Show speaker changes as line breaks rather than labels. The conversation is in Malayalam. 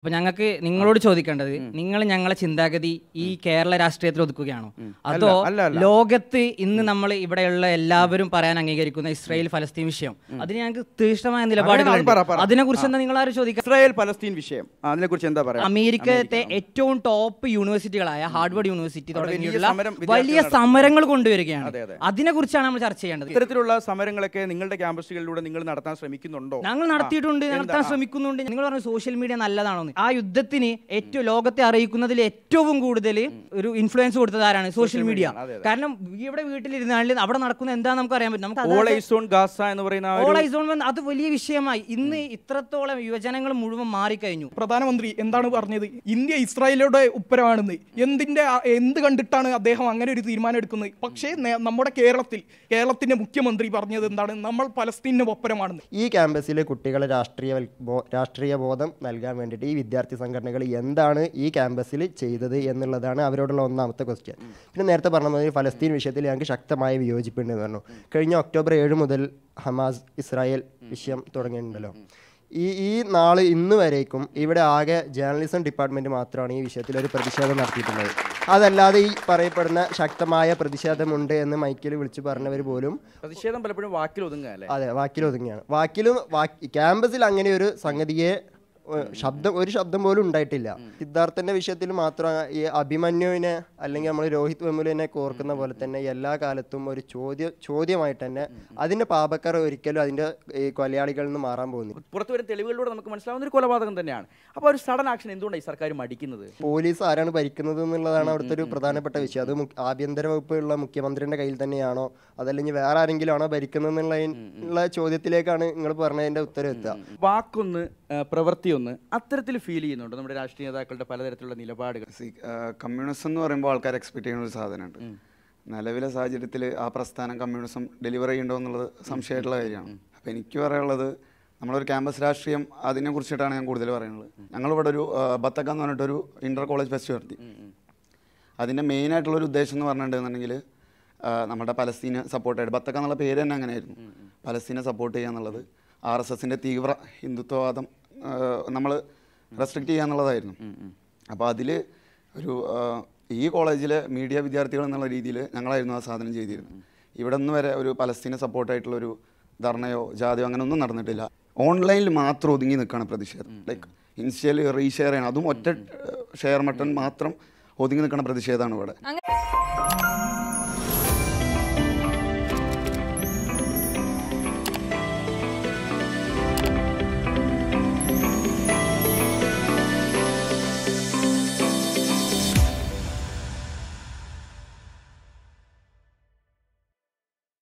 അപ്പൊ ഞങ്ങൾക്ക് നിങ്ങളോട് ചോദിക്കേണ്ടത് നിങ്ങൾ ഞങ്ങളെ ചിന്താഗതി ഈ കേരള രാഷ്ട്രീയത്തിൽ ഒതുക്കുകയാണോ? അതോ. ലോകത്ത് ഇന്ന് നമ്മൾ ഇവിടെയുള്ള എല്ലാവരും പറയാൻ അംഗീകരിക്കുന്ന ഇസ്രായേൽ ഫലസ്തീൻ വിഷയം. അതിന് ഞങ്ങൾക്ക് തീഷ്ണമായ
പറ.
അതിനെ കുറിച്ച് എന്താ നിങ്ങൾ ആരും ചോദിക്കുക
ഇസ്രായേൽ ഫലസ്തീൻ വിഷയം. അതിനെ കുറിച്ച് എന്താ പറയാ?
അമേരിക്കത്തെ ഏറ്റവും ടോപ്പ് യൂണിവേഴ്സിറ്റികളായ ഹാർഡ്വേർഡ് യൂണിവേഴ്സിറ്റി തുടങ്ങിയുള്ള വലിയ സമരങ്ങൾ കൊണ്ടുവരികയാണ്.
അതെ, അതെ.
അതിനെ കുറിച്ചാണ് നമ്മൾ ചർച്ച ചെയ്യേണ്ടത്.
ഇത്തരത്തിലുള്ള സമരങ്ങളൊക്കെ നിങ്ങളുടെ ക്യാമ്പസുകളിലൂടെ നിങ്ങൾ നടത്താൻ ശ്രമിക്കുന്നുണ്ടോ?
ഞങ്ങൾ നടത്തിയിട്ടുണ്ട് നടത്താൻ ശ്രമിക്കുന്നുണ്ട്. നിങ്ങൾ പറഞ്ഞു സോഷ്യൽ മീഡിയ നല്ലതാണോ എന്ന്. ആ യുദ്ധത്തിന് ഏറ്റവും ലോകത്തെ അറിയിക്കുന്നതിൽ ഏറ്റവും കൂടുതൽ ഒരു ഇൻഫ്ലുവൻസ് കൊടുത്തത് ആരാണ്? സോഷ്യൽ മീഡിയ കാരണം ഇവിടെ വീട്ടിലിരുന്നാലും അവിടെ നടക്കുന്ന എന്താ നമുക്ക് അറിയാൻ പറ്റും നമുക്ക് അത് വലിയ വിഷയമായി. ഇന്ന് ഇത്രത്തോളം യുവജനങ്ങൾ മുഴുവൻ മാറിക്കഴിഞ്ഞു.
പ്രധാനമന്ത്രി എന്താണ് പറഞ്ഞത്? ഇന്ത്യ ഇസ്രായേലിയുടെ ഉപ്പരമാണെന്ന് എന്തിന്റെ എന്ത് കണ്ടിട്ടാണ് അദ്ദേഹം അങ്ങനെ ഒരു തീരുമാനം എടുക്കുന്നത് പക്ഷേ നമ്മുടെ കേരളത്തിൽ കേരളത്തിന്റെ മുഖ്യമന്ത്രി പറഞ്ഞത് എന്താണ്? നമ്മൾ പലസ്തീനിന് ഒപ്പരമാണെന്ന്.
ഈ ക്യാമ്പസിലെ കുട്ടികളെ രാഷ്ട്രീയ രാഷ്ട്രീയ ബോധം നൽകാൻ വേണ്ടിയിട്ട് ഈ വിദ്യാർത്ഥി സംഘടനകൾ എന്താണ് ഈ ക്യാമ്പസിൽ ചെയ്തത് എന്നുള്ളതാണ് അവരോടുള്ള ഒന്നാമത്തെ ക്വസ്റ്റ്യൻ പിന്നെ നേരത്തെ പറഞ്ഞ മാതിരി ഫലസ്തീൻ വിഷയത്തിൽ ഞങ്ങൾക്ക് ശക്തമായ വിയോജിപ്പുണ്ടെന്ന് പറഞ്ഞു. കഴിഞ്ഞ ഒക്ടോബർ ഏഴ് മുതൽ ഹമാസ് ഇസ്രായേൽ വിഷയം തുടങ്ങിയിട്ടുണ്ടല്ലോ. ഈ ഈ നാൾ ഇന്ന് വരേക്കും ഇവിടെ ആകെ ജേർണലിസം ഡിപ്പാർട്ട്മെന്റ് മാത്രമാണ് ഈ വിഷയത്തിൽ ഒരു പ്രതിഷേധം നടത്തിയിട്ടുള്ളത്. അതല്ലാതെ ഈ പറയപ്പെടുന്ന ശക്തമായ പ്രതിഷേധമുണ്ട് എന്ന് മൈക്കിൽ വിളിച്ചു പറഞ്ഞവർ പോലും
പ്രതിഷേധം പലപ്പോഴും വാക്കിൽ ഒതുങ്ങുക
അതെ വാക്കിൽ ഒതുങ്ങുകയാണ്. വാക്കിലും വാക്ക് ക്യാമ്പസിൽ അങ്ങനെ ഒരു സംഗതിയെ ശബ്ദം ഒരു ശബ്ദം പോലും ഉണ്ടായിട്ടില്ല. സിദ്ധാർത്ഥന്റെ വിഷയത്തിൽ മാത്രം ഈ അഭിമന്യുവിനെ അല്ലെങ്കിൽ നമ്മൾ രോഹിത് വെമുലിനെ കോർക്കുന്ന പോലെ തന്നെ എല്ലാ കാലത്തും ഒരു ചോദ്യ ചോദ്യമായിട്ട് തന്നെ അതിന്റെ പാപക്കാർ ഒരിക്കലും അതിന്റെ ഈ കൊലയാളികളിൽ നിന്ന് മാറാൻ പോകുന്നു
പുറത്തു വരുന്ന തെളിവുകളിലൂടെ നമുക്ക് മനസ്സിലാവുന്ന ഒരു കൊലപാതകം തന്നെയാണ്. അപ്പോൾ ഒരു സഡൻ ആക്ഷൻ എന്തുകൊണ്ടാണ് ഈ സർക്കാർ മടിക്കുന്നത്?
പോലീസ് ആരാണ് ഭരിക്കുന്നത് എന്നുള്ളതാണ് അവിടുത്തെ ഒരു പ്രധാനപ്പെട്ട വിഷയം. അത് ആഭ്യന്തര വകുപ്പുള്ള മുഖ്യമന്ത്രിയുടെ കയ്യിൽ തന്നെയാണോ? അതല്ലെങ്കിൽ വേറെ ആരെങ്കിലും ആണോ ഭരിക്കുന്നത് എന്നുള്ള ചോദ്യത്തിലേക്കാണ് നിങ്ങൾ പറഞ്ഞതിന്റെ ഉത്തരം എത്തുക.
വാക്കൊന്ന് ആ, പ്രവൃത്തിയൊന്ന് അത്തരത്തിൽ ഫീൽ ചെയ്യുന്നുണ്ട്? നമ്മുടെ രാഷ്ട്രീയ നേതാക്കളുടെ പലതരത്തിലുള്ള നിലപാടുകൾ.
കമ്മ്യൂണിസം എന്ന് പറയുമ്പോൾ ആൾക്കാർ എക്സ്പെക്ട് ചെയ്യുന്ന ഒരു സാധനമുണ്ട്. നിലവിലെ സാഹചര്യത്തിൽ ആ പ്രസ്ഥാനം കമ്മ്യൂണിസം ഡെലിവർ ചെയ്യണ്ടോ എന്നുള്ളത് സംശയമായിട്ടുള്ള കാര്യമാണ്. അപ്പോൾ എനിക്ക് പറയാനുള്ളത് നമ്മളൊരു ക്യാമ്പസ് രാഷ്ട്രീയം അതിനെ കുറിച്ചിട്ടാണ് ഞാൻ കൂടുതൽ പറയുന്നത്. ഞങ്ങളിവിടെ ഒരു ബത്തക്ക എന്ന് പറഞ്ഞിട്ടൊരു ഇന്റർ കോളേജ് ഫെസ്റ്റ് നടത്തി. അതിന്റെ മെയിൻ ആയിട്ടുള്ളൊരു ഉദ്ദേശം എന്ന് പറഞ്ഞിട്ടുണ്ടെന്നുണ്ടെങ്കിൽ നമ്മുടെ പലസ്തീനെ സപ്പോർട്ടായിട്ട് ബത്തക്ക എന്നുള്ള പേര് തന്നെ അങ്ങനെയായിരുന്നു. പലസ്തീനെ സപ്പോർട്ട് ചെയ്യുക എന്നുള്ളത് ആർ എസ് എസിന്റെ തീവ്ര ഹിന്ദുത്വവാദം നമ്മൾ റെസ്ട്രിക്റ്റ് ചെയ്യുക എന്നുള്ളതായിരുന്നു. അപ്പോൾ അതിൽ ഒരു ഈ കോളേജിലെ മീഡിയ വിദ്യാർത്ഥികൾ എന്നുള്ള രീതിയിൽ ഞങ്ങളായിരുന്നു ആ സാധനം ചെയ്തിരുന്നത്. ഇവിടെ നിന്ന് വരെ ഒരു പലസ്തീനെ സപ്പോർട്ടായിട്ടുള്ളൊരു ധർണയോ ജാതിയോ അങ്ങനെ ഒന്നും നടന്നിട്ടില്ല. ഓൺലൈനിൽ മാത്രം ഒതുങ്ങി നിൽക്കുകയാണ് പ്രതിഷേധം. ലൈക്ക് ഇൻസ്റ്റയിൽ റീഷെയർ ചെയ്യണം. അതും ഒറ്റ ഷെയർ മട്ടൺ മാത്രം ഒതുങ്ങി നിൽക്കുന്ന പ്രതിഷേധമാണ് ഇവിടെ.